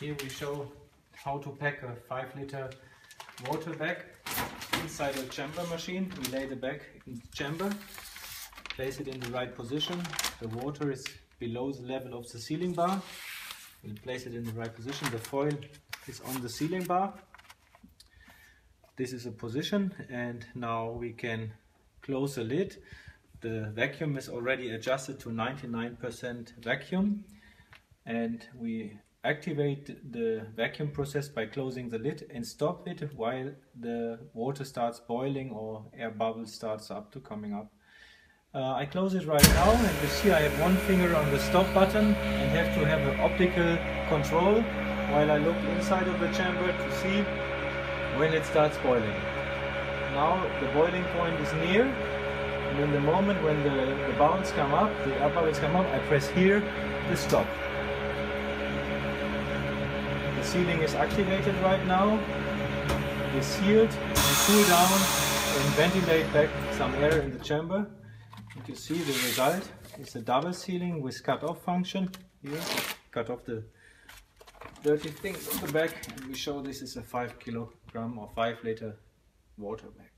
Here we show how to pack a 5 liter water bag inside a chamber machine. We lay the bag in the chamber, place it in the right position. The water is below the level of the sealing bar. We'll place it in the right position. The foil is on the sealing bar. This is a position and now we can close the lid. The vacuum is already adjusted to 99% vacuum and we activate the vacuum process by closing the lid and stop it while the water starts boiling or air bubbles starts up to coming up. Uh, I close it right now and you see I have one finger on the stop button and have to have an optical control while I look inside of the chamber to see when it starts boiling. Now the boiling point is near and in the moment when the, the bubbles come up, the air bubbles come up, I press here to stop. Sealing is activated right now. Is sealed and cool down and ventilate back some air in the chamber. And you see the result is a double sealing with cut-off function. Here, cut off the dirty things on the back and we show this is a 5 kilogram or 5 liter water bag.